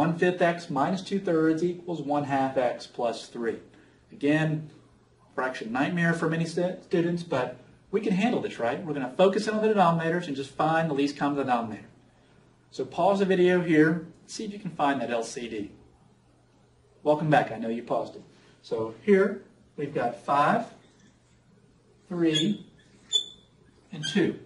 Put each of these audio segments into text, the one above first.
1 fifth x minus 2 thirds equals 1 half x plus 3. Again, fraction nightmare for many stu- students, but we can handle this, right? We're going to focus in on the denominators and just find the least common denominator. So pause the video here, see if you can find that LCD. Welcome back, I know you paused it. So here we've got 5, 3, and 2.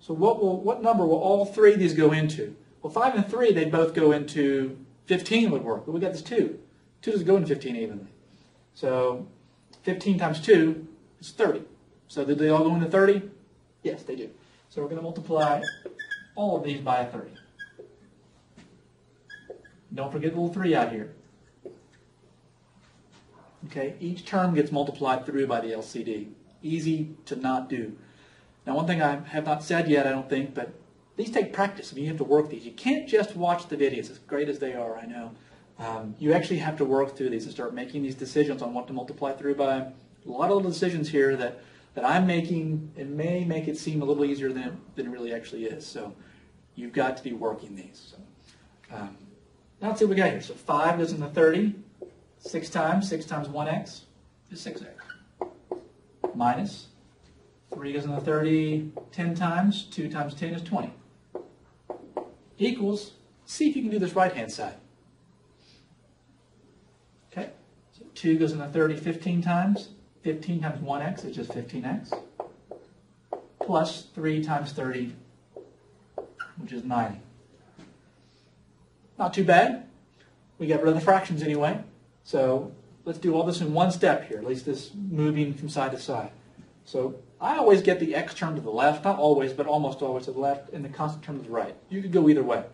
So what, will, what number will all three of these go into? Well, 5 and 3, they'd both go into 15 would work, but we got this 2. 2 doesn't go into 15 evenly. So 15 times 2 is 30. So did they all go into 30? Yes, they do. So we're going to multiply all of these by a 30. Don't forget the little 3 out here. Okay, each term gets multiplied through by the LCD. Easy to not do. Now, one thing I have not said yet, I don't think, but these take practice. I mean, you have to work these. You can't just watch the videos, as great as they are, I know. Um, you actually have to work through these and start making these decisions on what to multiply through by. A lot of little decisions here that, that I'm making, it may make it seem a little easier than than it really actually is. So you've got to be working these. So, um, now let's see what we got here. So 5 goes into 30. 6 times, 6 times 1x is 6x. Minus 3 goes into 30 10 times. 2 times 10 is 20. Equals, see if you can do this right-hand side. Okay, so 2 goes into 30 15 times. 15 times 1x is just 15x. Plus 3 times 30, which is 90. Not too bad. We got rid of the fractions anyway. So let's do all this in one step here, at least this moving from side to side. So I always get the x term to the left, not always, but almost always to the left, and the constant term to the right. You could go either way.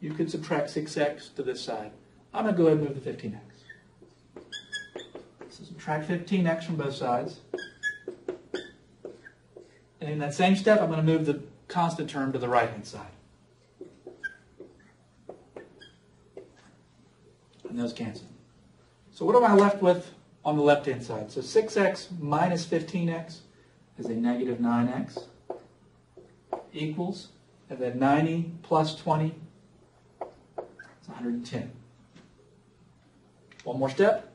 You could subtract 6x to this side. I'm going to go ahead and move the 15x. So subtract 15x from both sides. And in that same step, I'm going to move the constant term to the right-hand side. And those cancel. So what am I left with on the left-hand side? So 6x minus 15x is a negative 9x equals, and then 90 plus 20 is 110. One more step.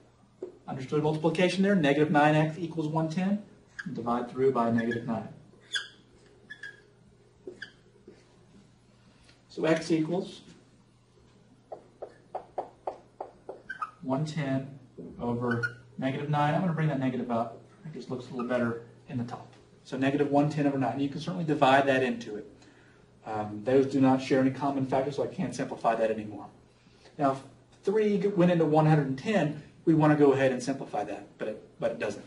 Understood multiplication there. Negative 9x equals 110. Divide through by negative 9. So x equals 110 over negative 9. I'm going to bring that negative up. I think it looks a little better in the top. So negative 110 over 9. You can certainly divide that into it. Um, those do not share any common factors, so I can't simplify that anymore. Now, if 3 went into 110, we want to go ahead and simplify that, but it, but it doesn't.